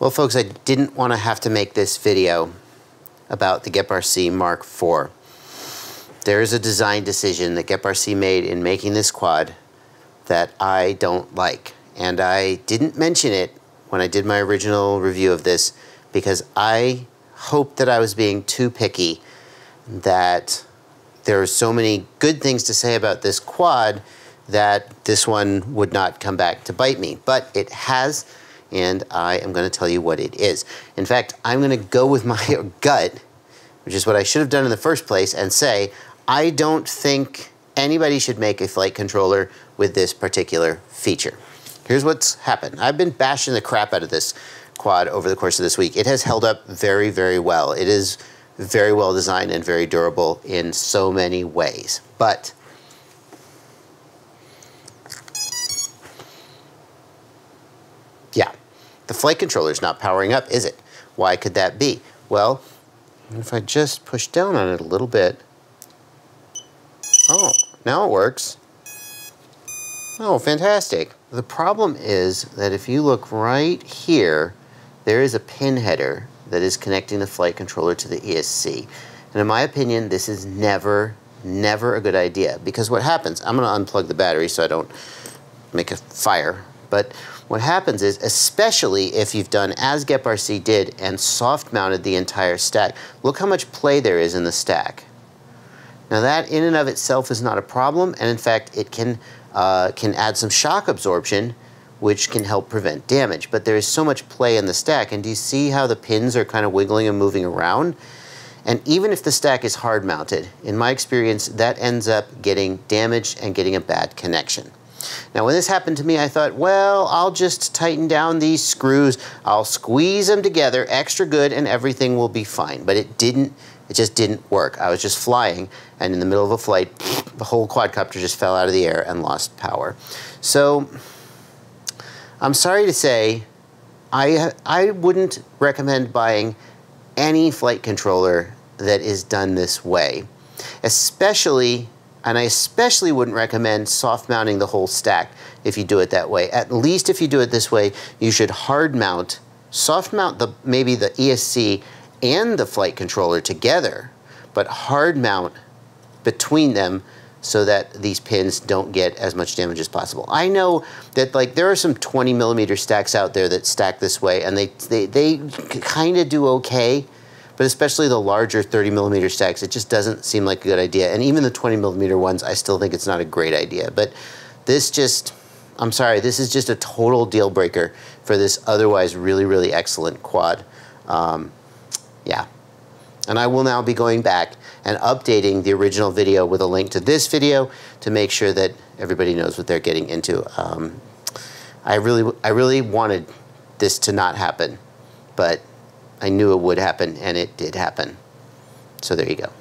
Well, folks, I didn't want to have to make this video about the GEPRC Mark IV. There is a design decision that GEPRC made in making this quad that I don't like. And I didn't mention it when I did my original review of this because I hoped that I was being too picky, that there are so many good things to say about this quad that this one would not come back to bite me. But it has and I am going to tell you what it is. In fact, I'm going to go with my gut, which is what I should have done in the first place, and say, I don't think anybody should make a flight controller with this particular feature. Here's what's happened. I've been bashing the crap out of this quad over the course of this week. It has held up very, very well. It is very well designed and very durable in so many ways. But yeah, the flight controller is not powering up, is it? Why could that be? Well, if I just push down on it a little bit, oh, now it works. Oh, fantastic. The problem is that if you look right here, there is a pin header that is connecting the flight controller to the ESC. And in my opinion, this is never, never a good idea because what happens, I'm gonna unplug the battery so I don't make a fire, but what happens is, especially if you've done as GEPRC did and soft mounted the entire stack, look how much play there is in the stack. Now that in and of itself is not a problem, and in fact it can, uh, can add some shock absorption which can help prevent damage. But there is so much play in the stack, and do you see how the pins are kind of wiggling and moving around? And even if the stack is hard mounted, in my experience, that ends up getting damaged and getting a bad connection. Now when this happened to me, I thought, well, I'll just tighten down these screws, I'll squeeze them together extra good and everything will be fine. But it didn't, it just didn't work. I was just flying and in the middle of a flight, the whole quadcopter just fell out of the air and lost power. So I'm sorry to say, I, I wouldn't recommend buying any flight controller that is done this way, especially and I especially wouldn't recommend soft mounting the whole stack if you do it that way. At least if you do it this way, you should hard mount, soft mount the maybe the ESC and the flight controller together, but hard mount between them so that these pins don't get as much damage as possible. I know that like there are some 20 millimeter stacks out there that stack this way and they, they, they kind of do okay, but especially the larger 30 millimeter stacks, it just doesn't seem like a good idea. And even the 20 millimeter ones, I still think it's not a great idea. But this just, I'm sorry, this is just a total deal breaker for this otherwise really, really excellent quad. Um, yeah. And I will now be going back and updating the original video with a link to this video to make sure that everybody knows what they're getting into. Um, I really, I really wanted this to not happen, but I knew it would happen, and it did happen. So there you go.